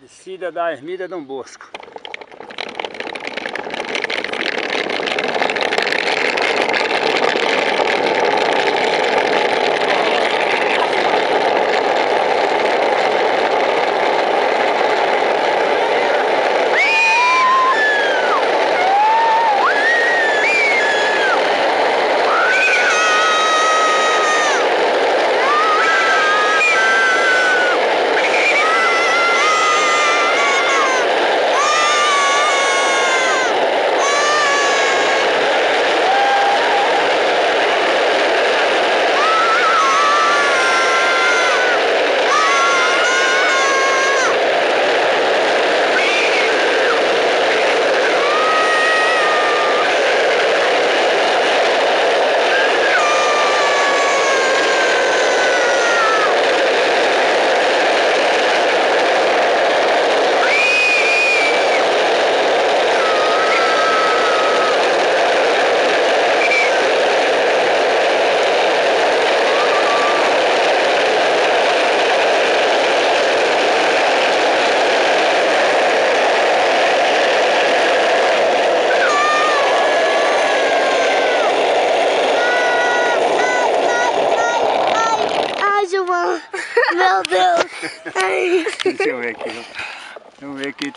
Descida da Ermida Dom Bosco. Ai, Gilmar. Meu Deus. Ai. Deixa eu ver aqui. Vamos ver aqui.